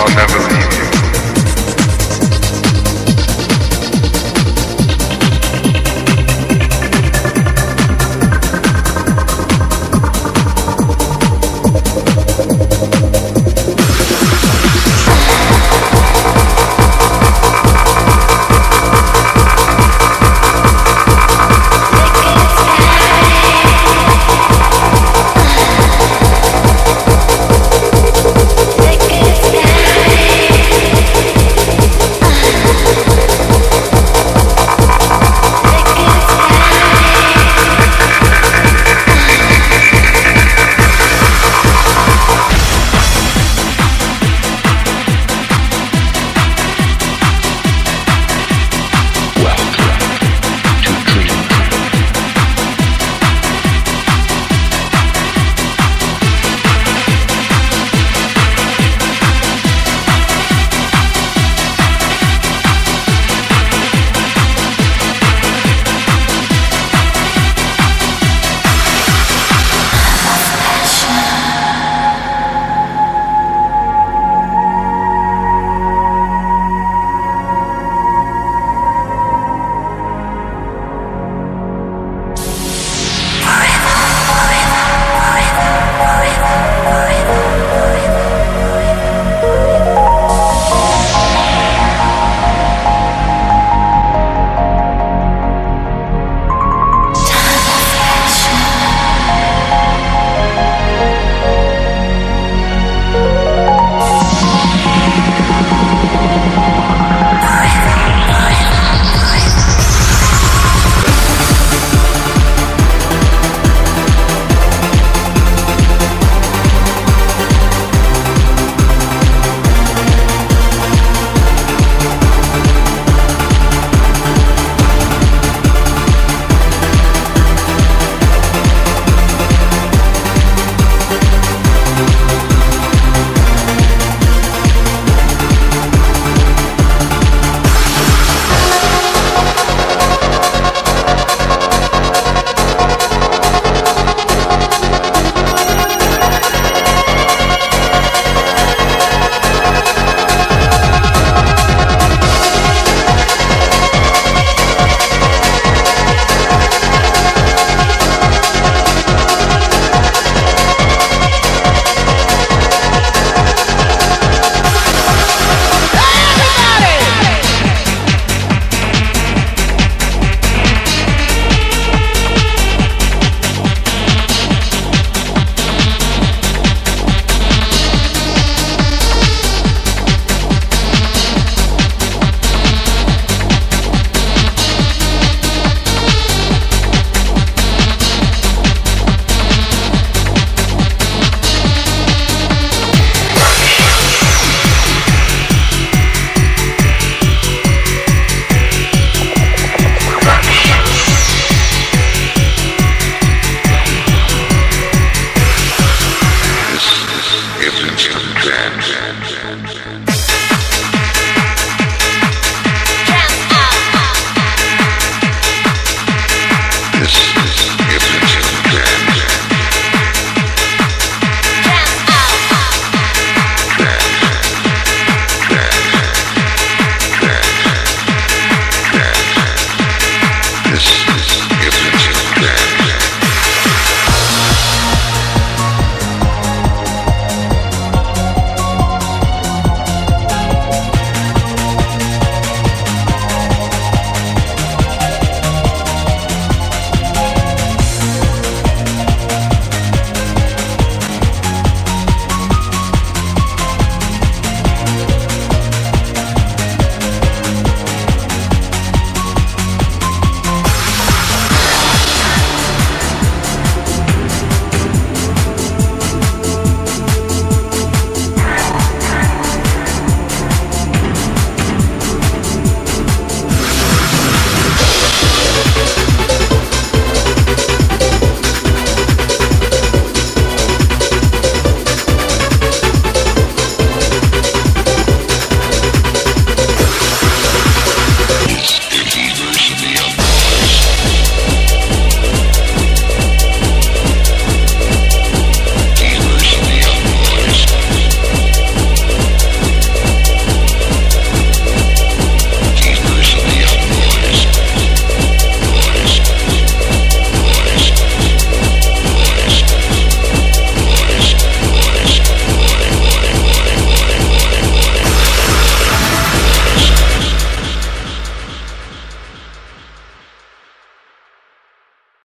I'll never